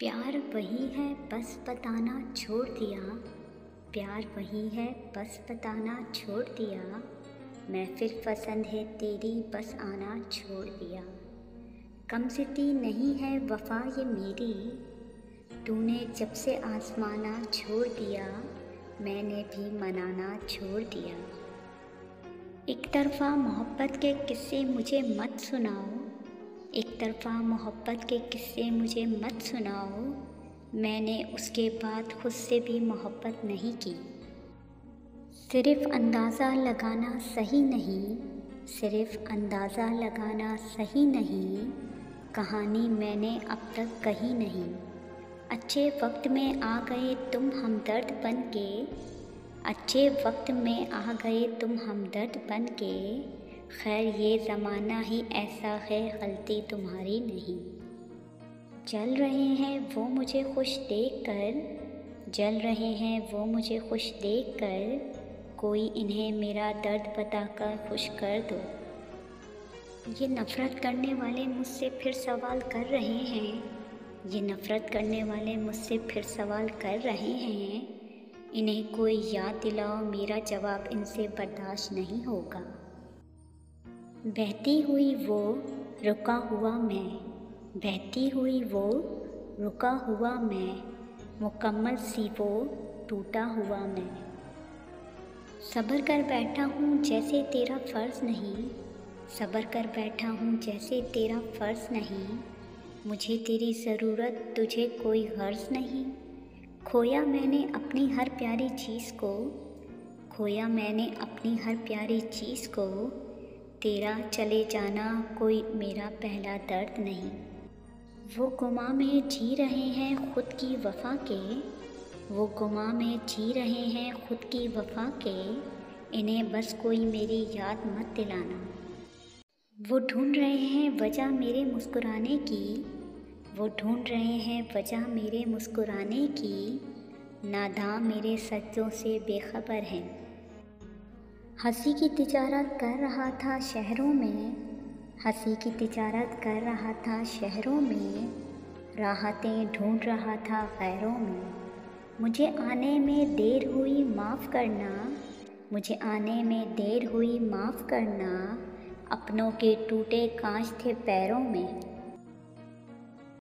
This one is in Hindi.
प्यार वही है, बस बताना छोड़ दिया। प्यार वही है, बस बताना छोड़ दिया। मैं फिर पसंद है, तेरी बस आना छोड़ दिया। कम सिटी नहीं है, वफा ये मेरी। तूने जब से आसमाना छोड़ दिया, मैंने भी मनाना छोड़ दिया। एक तरफा मोहब्बत के किस्से मुझे मत सुनाओ। एक तरफा मोहब्बत के किस्से मुझे मत सुनाओ। मैंने उसके बाद खुद से भी मोहब्बत नहीं की। सिर्फ़ अंदाज़ा लगाना सही नहीं, सिर्फ़ अंदाज़ा लगाना सही नहीं, कहानी मैंने अब तक कही नहीं। अच्छे वक्त में आ गए तुम हमदर्द बन के, अच्छे वक्त में आ गए तुम हमदर्द बन के। खैर, ये ज़माना ही ऐसा है, गलती तुम्हारी नहीं। चल रहे हैं, वो मुझे खुश देख कर जल रहे हैं, वो मुझे खुश देख कर कोई इन्हें मेरा दर्द बताकर खुश कर दो। ये नफ़रत करने वाले मुझसे फिर सवाल कर रहे हैं। ये नफ़रत करने वाले मुझसे फिर सवाल कर रहे हैं। इन्हें कोई याद दिलाओ, मेरा जवाब इनसे बर्दाश्त नहीं होगा। बहती हुई वो रुका हुआ मैं, बहती हुई वो रुका हुआ मैं, मुकम्मल सी वो टूटा हुआ मैं। सब्र कर बैठा हूँ जैसे तेरा फ़र्ज़ नहीं, सब्र कर बैठा हूँ जैसे तेरा फ़र्ज़ नहीं। मुझे तेरी ज़रूरत, तुझे कोई गर्ज नहीं। खोया मैंने अपनी हर प्यारी चीज़ को, खोया मैंने अपनी हर प्यारी चीज़ को तेरा चले जाना कोई मेरा पहला दर्द नहीं। वो गुमा में जी रहे हैं खुद की वफ़ा के। वो गुमा में जी रहे हैं खुद की वफ़ा के। इन्हें बस कोई मेरी याद मत दिलाना। वो ढूंढ रहे हैं वजह मेरे मुस्कुराने की। वो ढूंढ रहे हैं वजह मेरे मुस्कुराने की। नादा मेरे सच्चों से बेखबर हैं। हँसी की तिजारत कर रहा था शहरों में, हँसी की तिजारत कर रहा था शहरों में, राहतें ढूंढ रहा था खैरों में। मुझे आने में देर हुई माफ़ करना, मुझे आने में देर हुई माफ़ करना, अपनों के टूटे कांच थे पैरों में।